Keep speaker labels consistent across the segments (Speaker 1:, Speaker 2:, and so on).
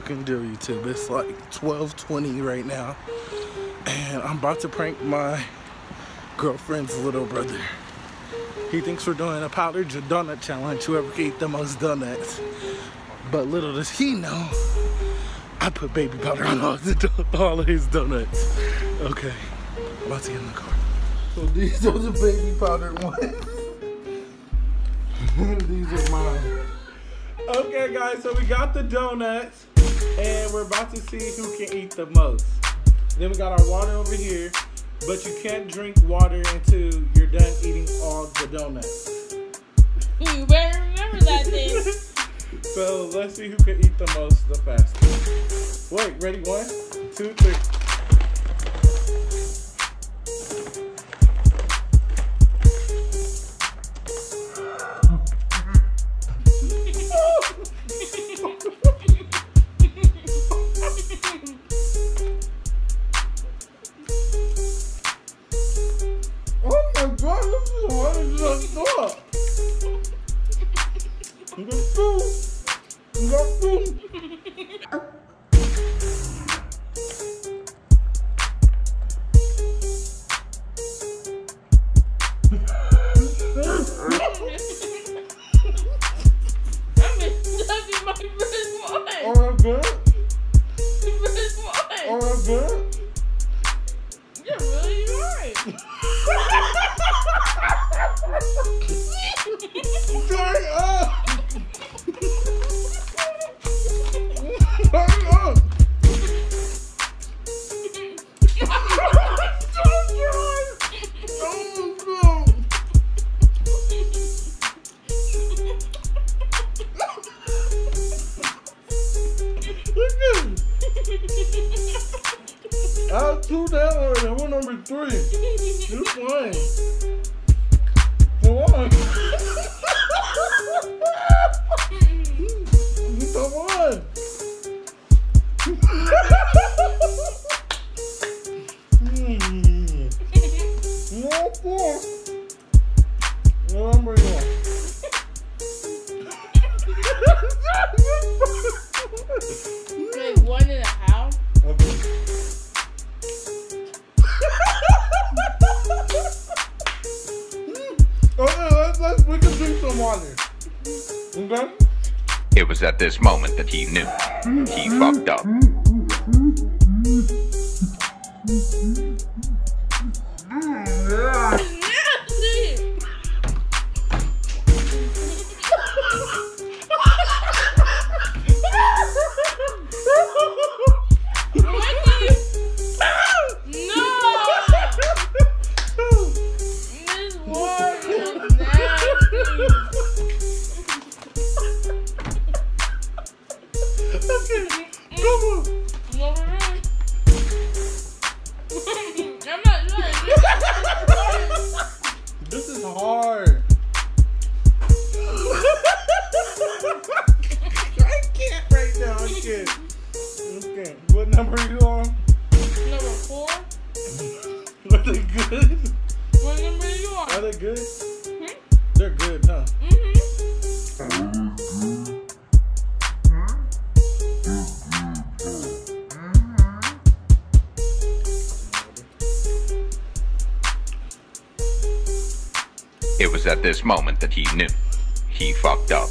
Speaker 1: It's like 12:20 right now, and I'm about to prank my girlfriend's little brother. He thinks we're doing a powdered donut challenge. Whoever can eat the most donuts. But little does he know, I put baby powder on all, the, all of his donuts. Okay, I'm about to get in the car. So these are the baby powdered ones. these are mine. Okay, guys, so we got the donuts, and we're about to see who can eat the most. Then we got our water over here, but you can't drink water until you're done eating all the donuts.
Speaker 2: You better remember that thing.
Speaker 1: So let's see who can eat the most the fastest. Wait, ready? One, two, three. You got two. You got two.
Speaker 2: I'm in my first one.
Speaker 1: Oh, that's good. Oh, that's good. Two down already. I'm on number three. You playing. Come on. Come on. Some water. Okay?
Speaker 3: It was at this moment that he knew. He fucked up.
Speaker 2: Nasty.
Speaker 1: Number are you on?
Speaker 2: Number four.
Speaker 1: Are they good?
Speaker 2: What number are you on?
Speaker 1: Are they good?
Speaker 2: Hmm?
Speaker 1: They're good, huh?
Speaker 2: Mm-hmm.
Speaker 3: It was at this moment that he knew. He fucked up.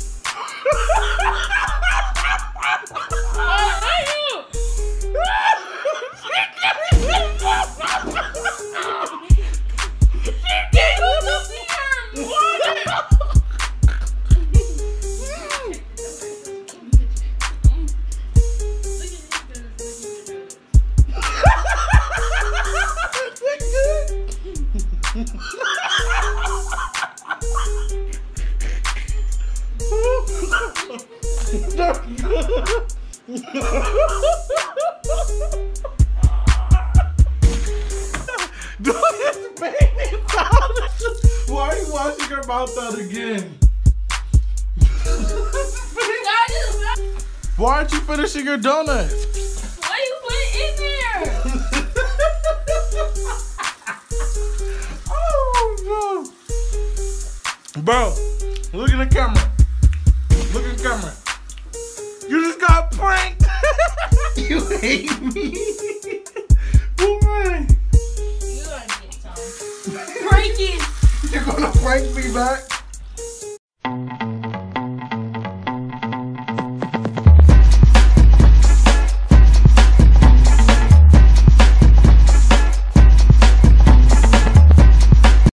Speaker 1: This baby. Why are you washing your mouth out again? Why aren't you finishing your donuts?
Speaker 2: Why are you put it in there?
Speaker 1: oh no. Bro, look at the camera. Look at the camera. You just got pranked. You hate me. Why?
Speaker 2: You gotta get some. Break it.
Speaker 1: You're gonna break me back?